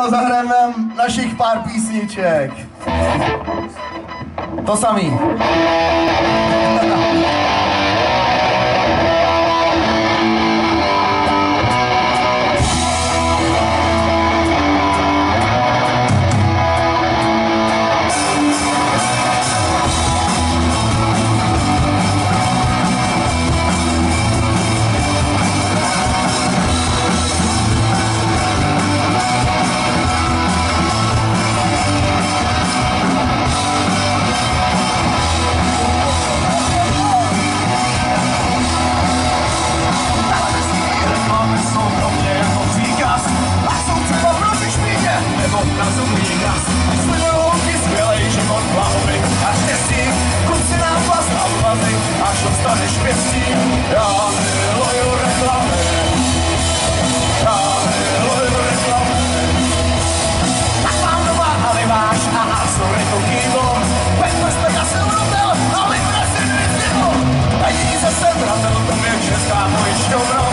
a zahrajeme našich pár písniček. To samý. no, no.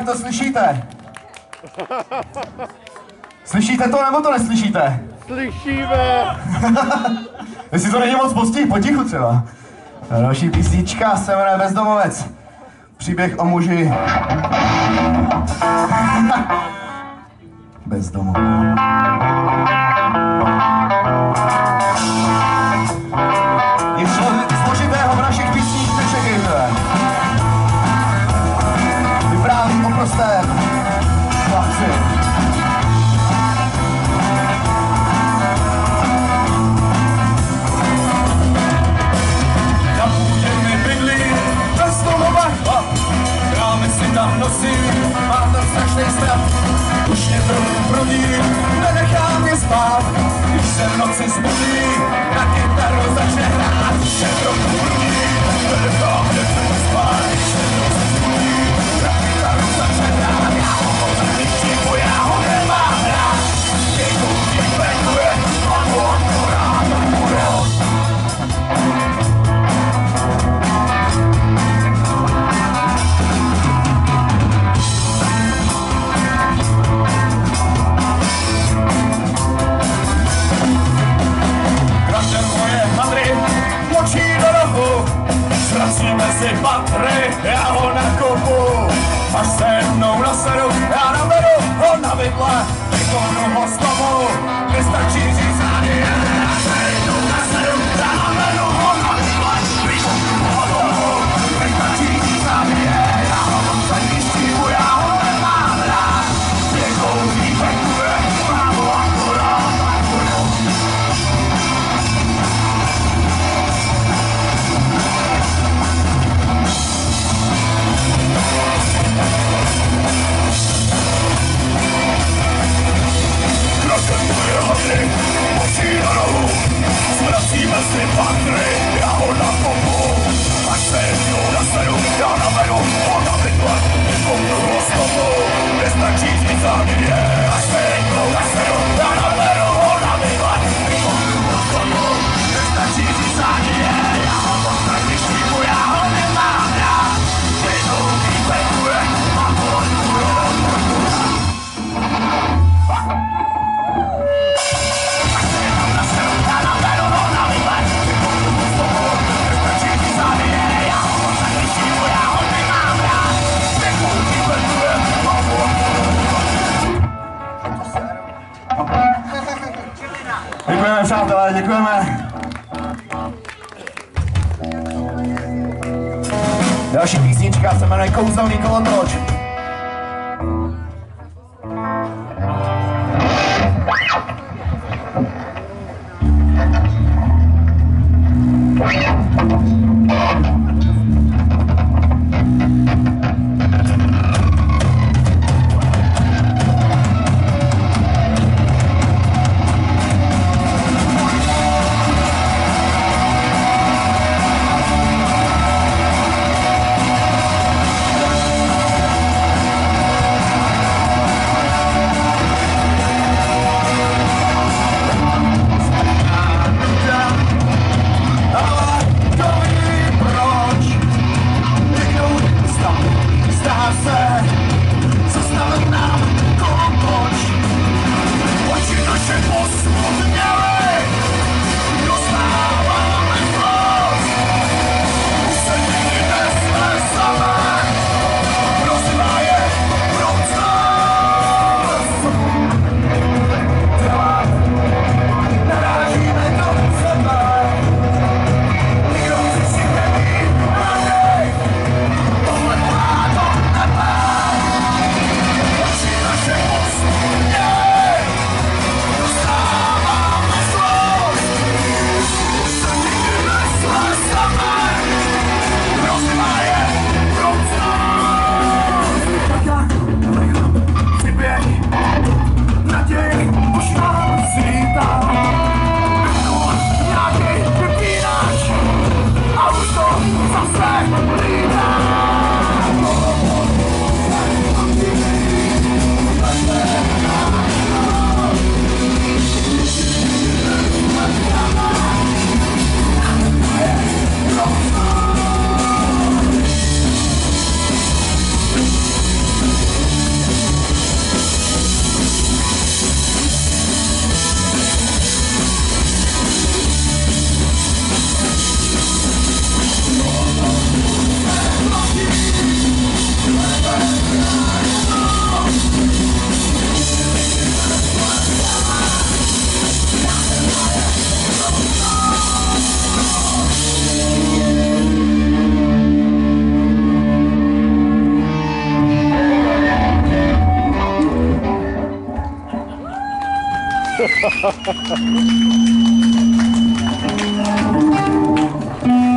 jak to slyšíte? Slyšíte to nebo to neslyšíte? Slyšíme! Jestli to není moc postih, potichu třeba. Ta další písnička se jmenuje Bezdomovec. Příběh o muži. Bezdomovec. pro ní nenechá mě spát, když se v noci zbudí, na kytaru začne hrát, že trochu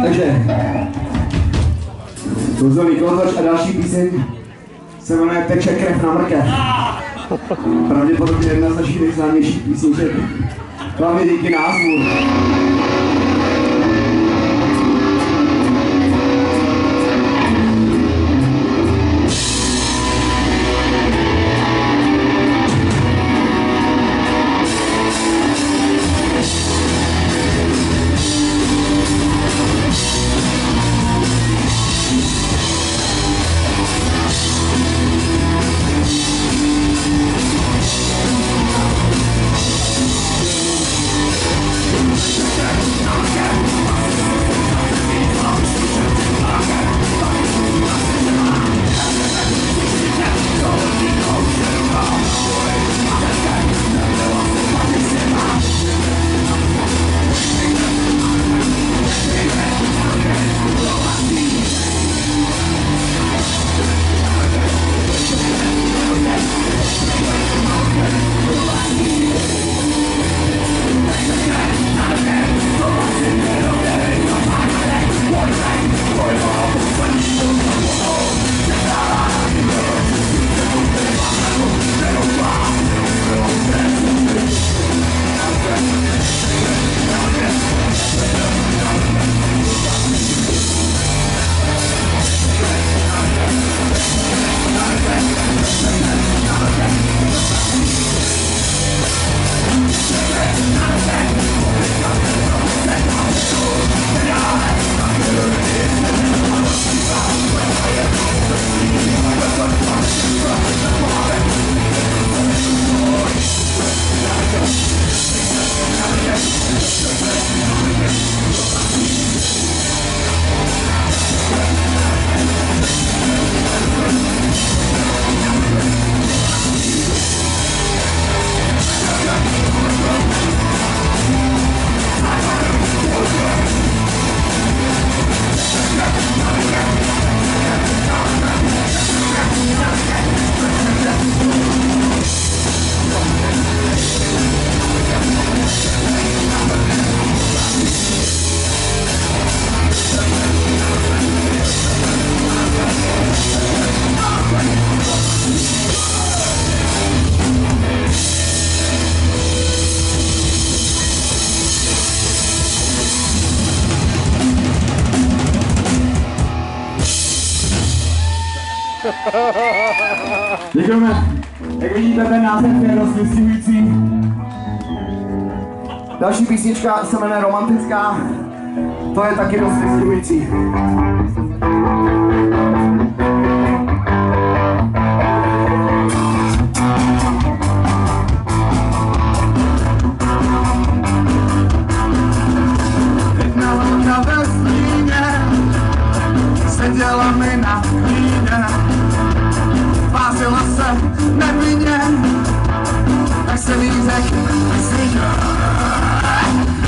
Takže, Růzový konzač a další píseň se jmenuje Teče krev na mrkev. Pravděpodobně jedna z našich nejznámějších písniček. Hlavně díky názvu. Písnička se jmenuje Romantická. To je taky dost stíně seděla mi na se nevinně, tak jsem jí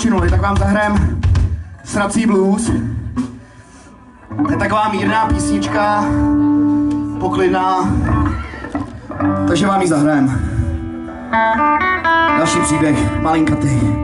odpočinuli, tak vám zahrajem Srací blues. To je taková mírná písnička, poklidná, takže vám ji zahrajem. Další příběh, malinkatý.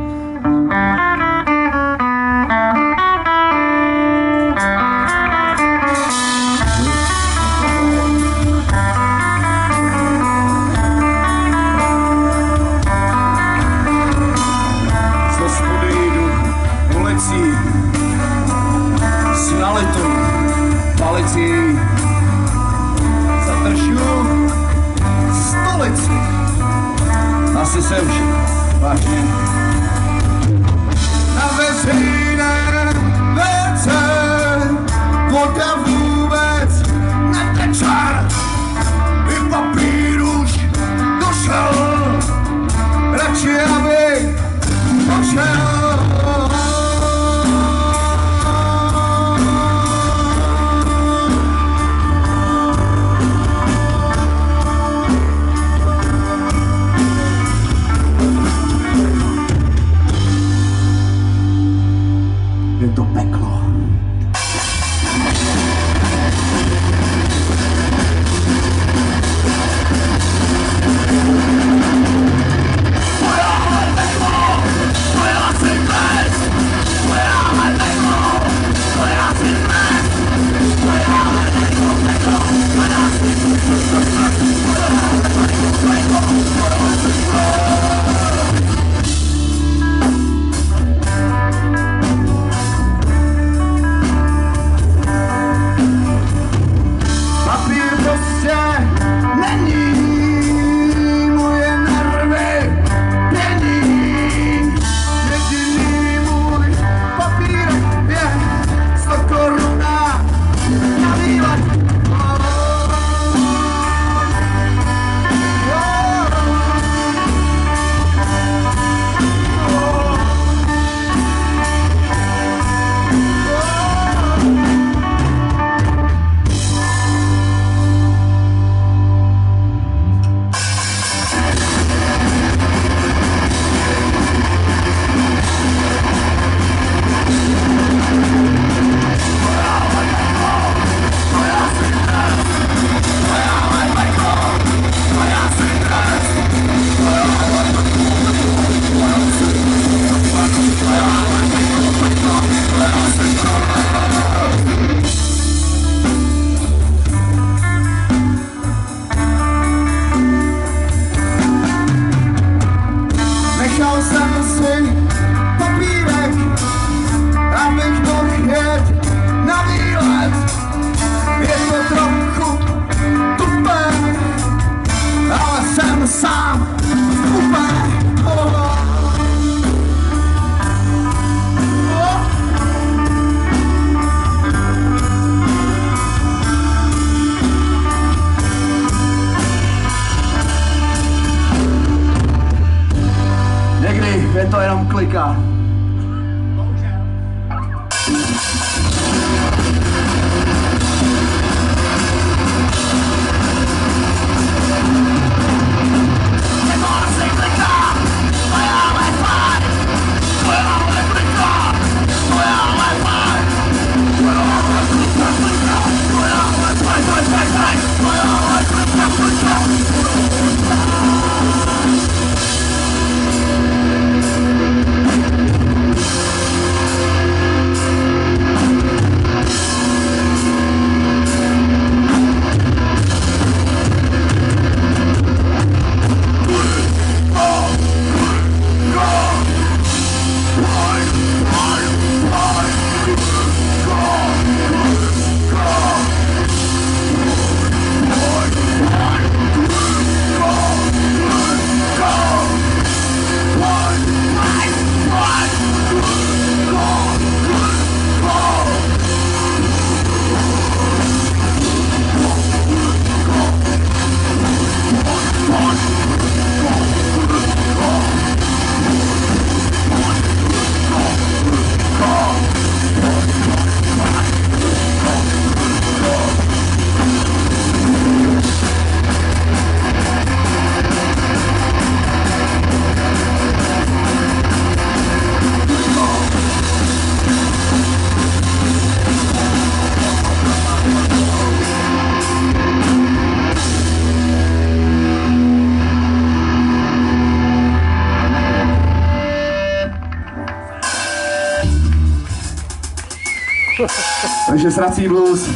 Srací blues.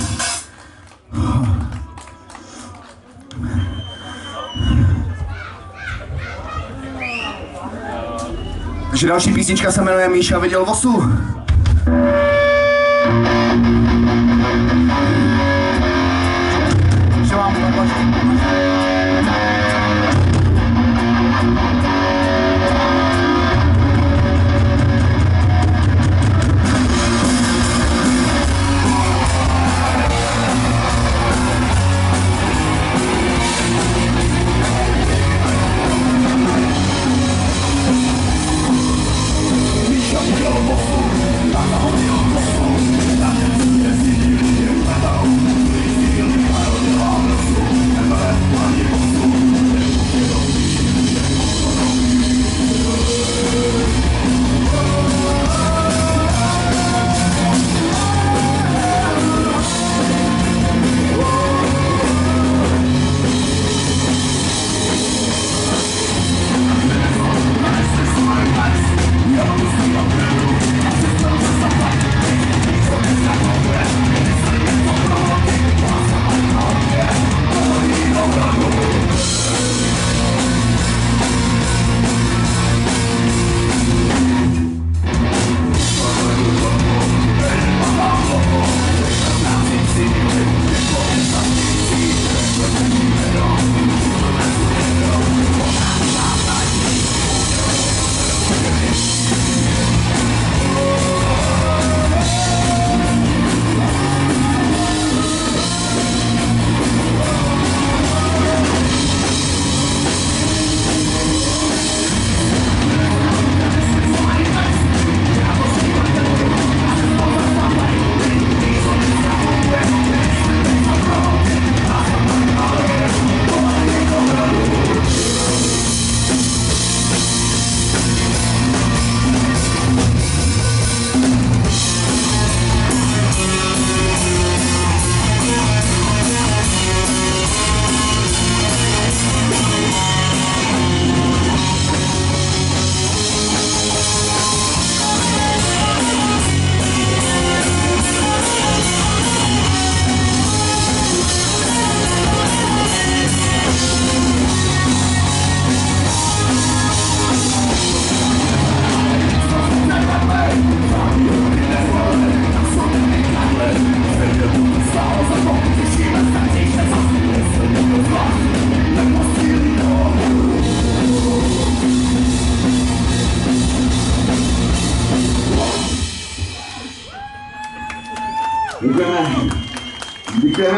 Takže další písnička se jmenuje Míša viděl vosu.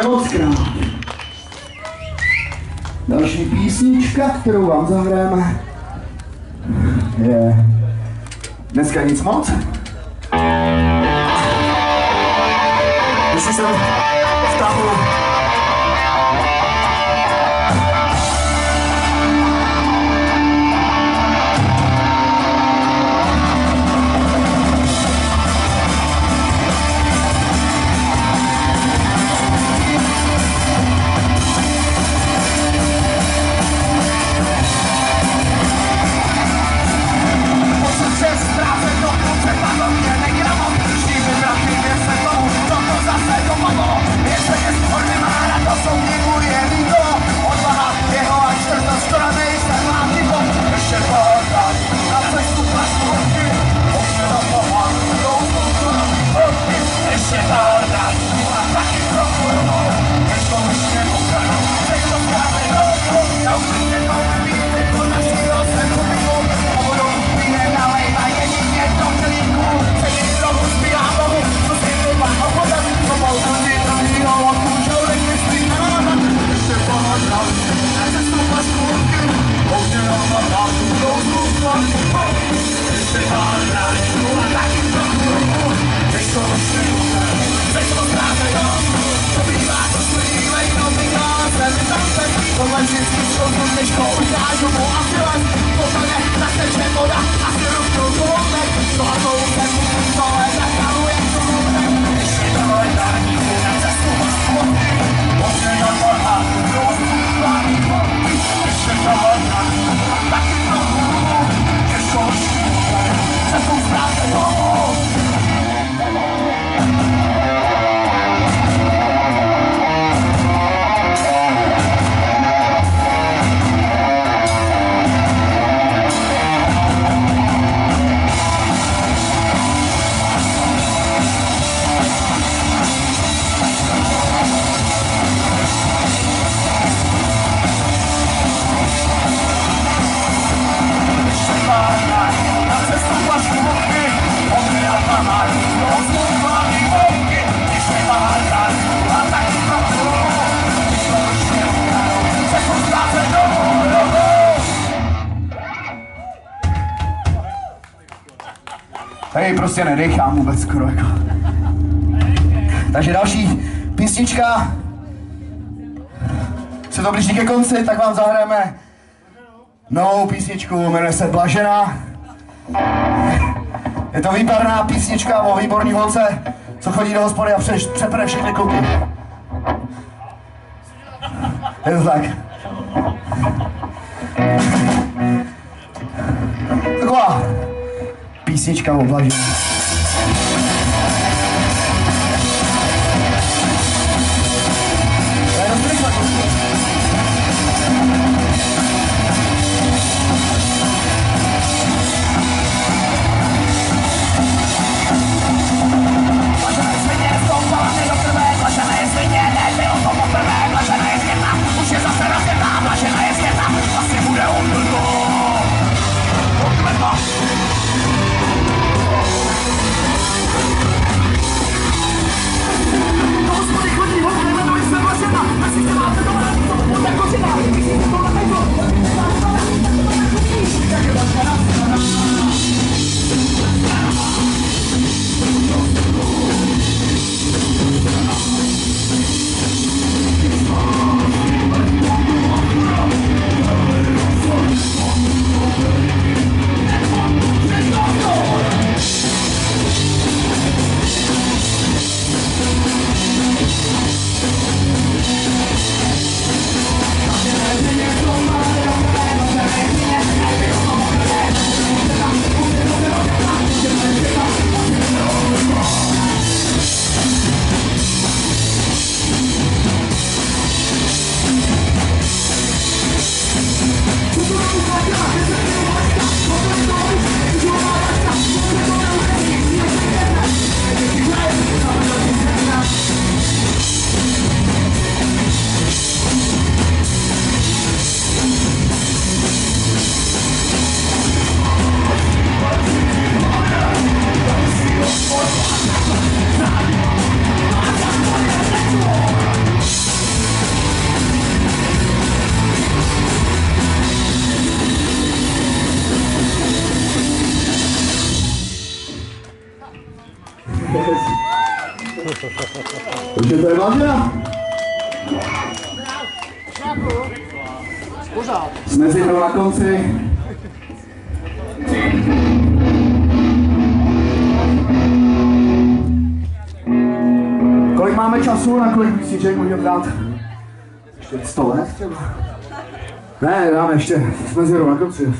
Děkujeme moc krát. Další písnička, kterou vám zahrajeme, je dneska nic moc. Jestli jsem 思考に愛をもあせらずお金出して剣もだ Tady prostě nedechám vůbec skoro jako. Takže další písnička. Se to blíží ke konci, tak vám zahrajeme novou písničku, jmenuje se Blažena. Je to výborná písnička o výborný holce, co chodí do hospody a přepere všechny kluky. Je to tak. Vicente Carvalho. Pořád. Mezi to na konci. Kolik máme času, na kolik si myslíček můžeme dát? Ještě 100 let? Ne, dáme ještě, jsme zero na konci.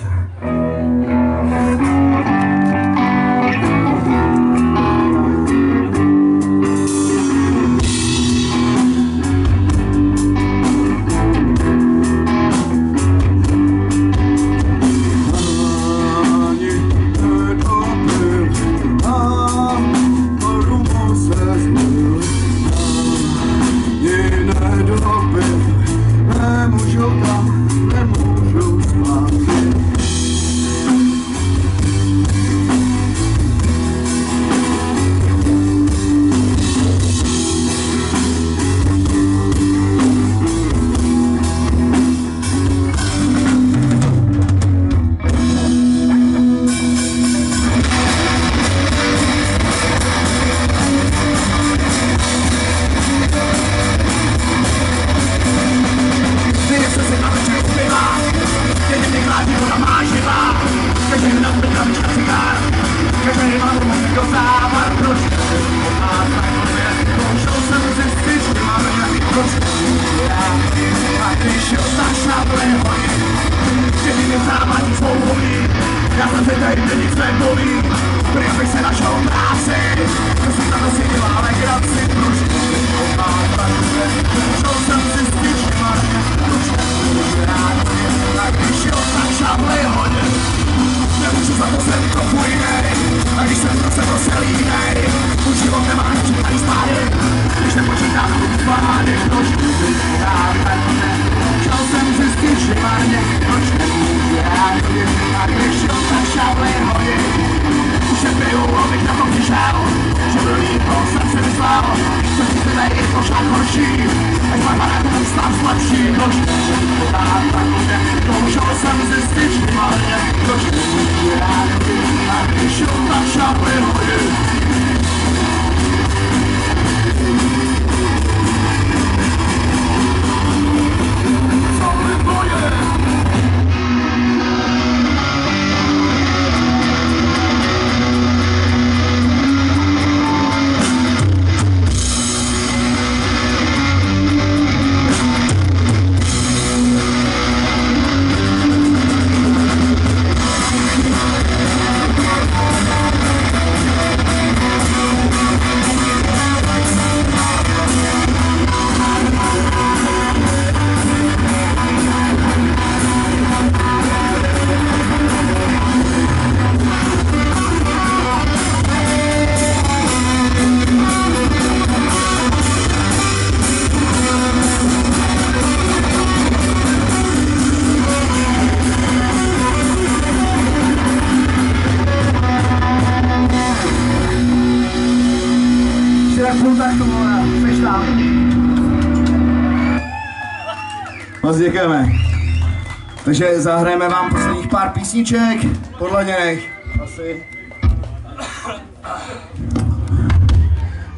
Takže zahrajeme vám posledních pár písniček, podladěných asi.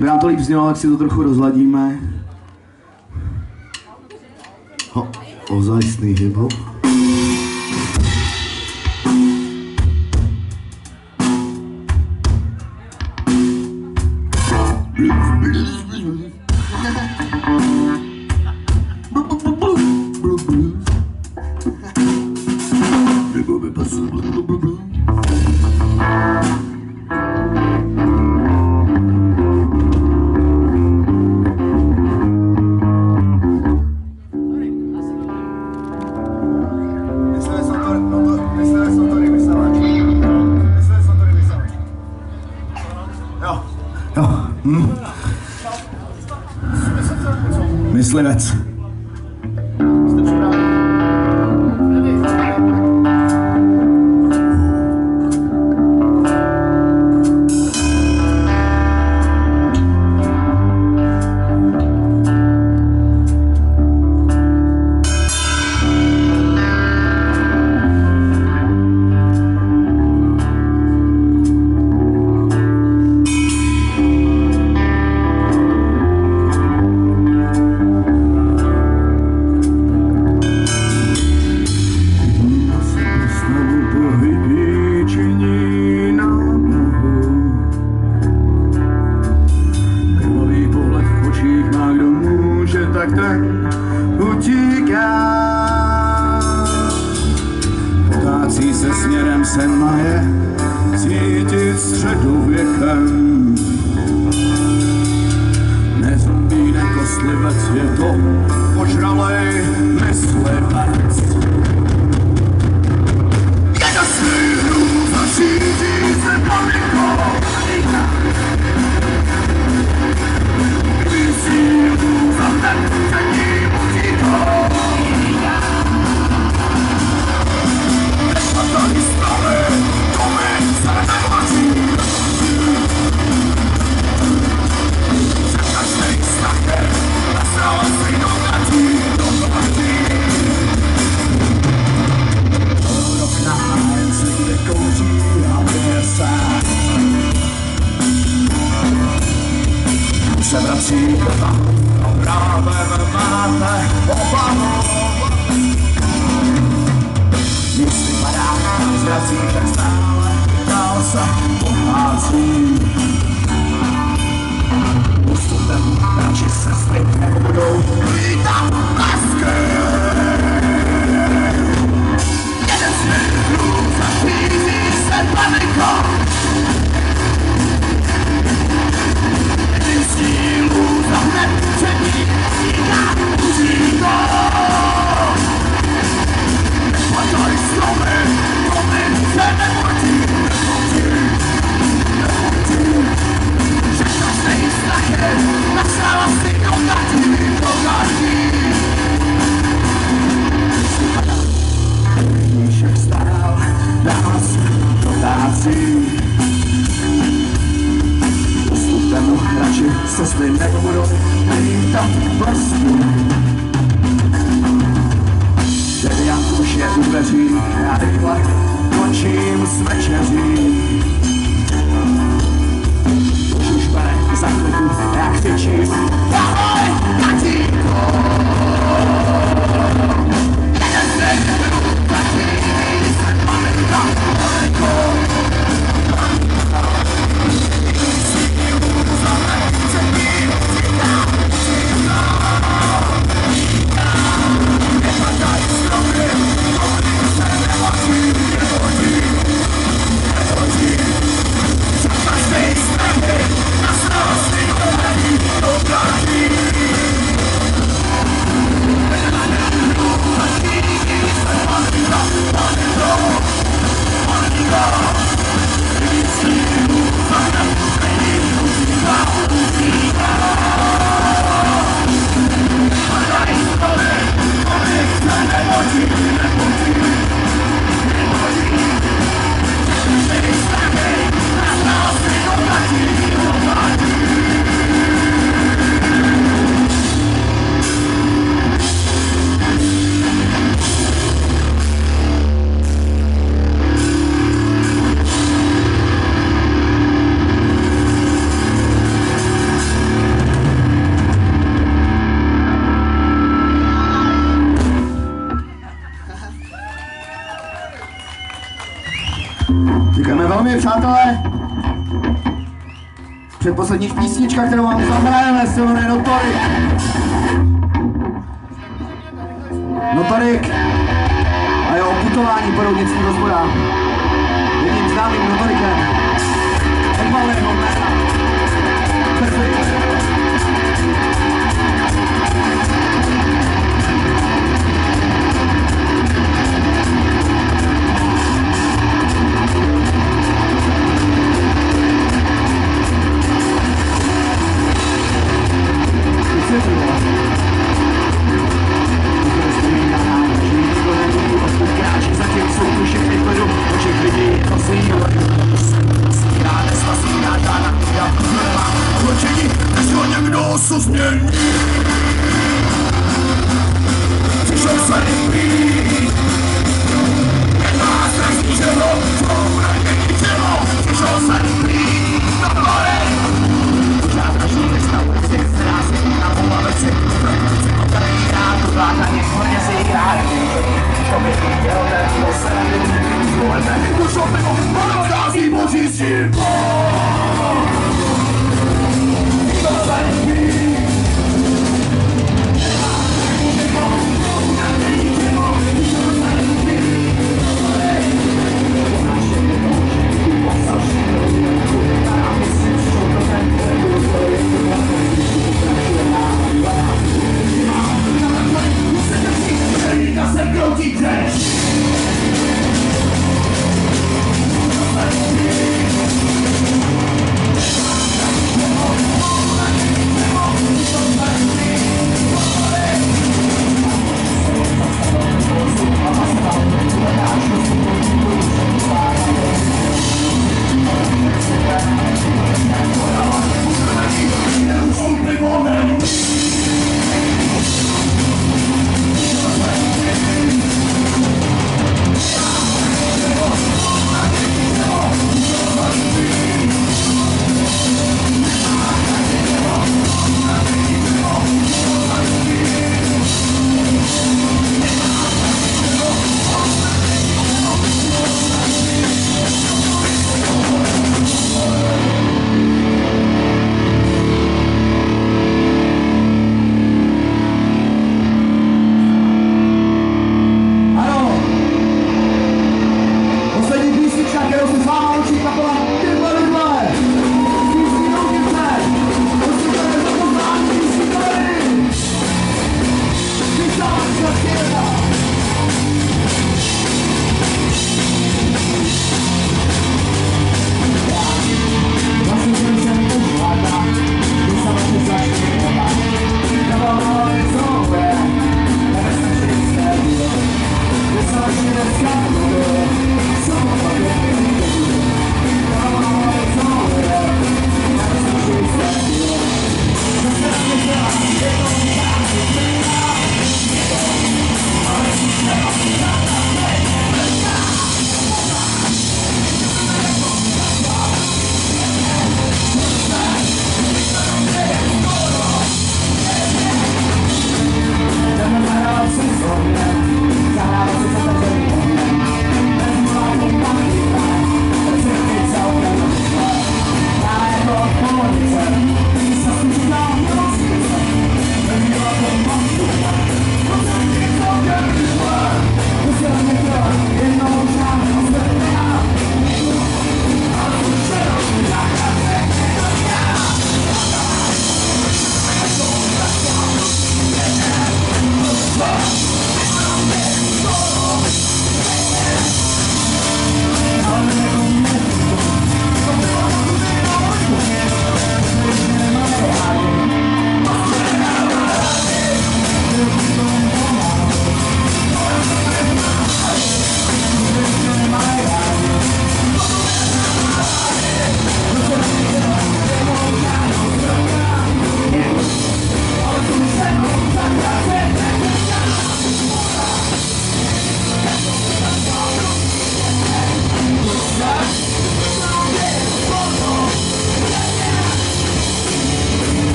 By nám to líp znělo, jak si to trochu rozladíme. sen maje cítit středu věkem. Nezumí nekostlivec je to, požralej myslivec. cílem, právem máte obavu. Jestli padá na zrací, tak stále dál se pohází. Postupem naši sestry nebudou lítat masky. Jeden z mých se panikám poslední písnička, kterou vám zabráváme, se jmenuje Notorik. Notorik a jeho oputování porodnických hospodářů. Jedním známým Notorikem.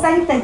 Tak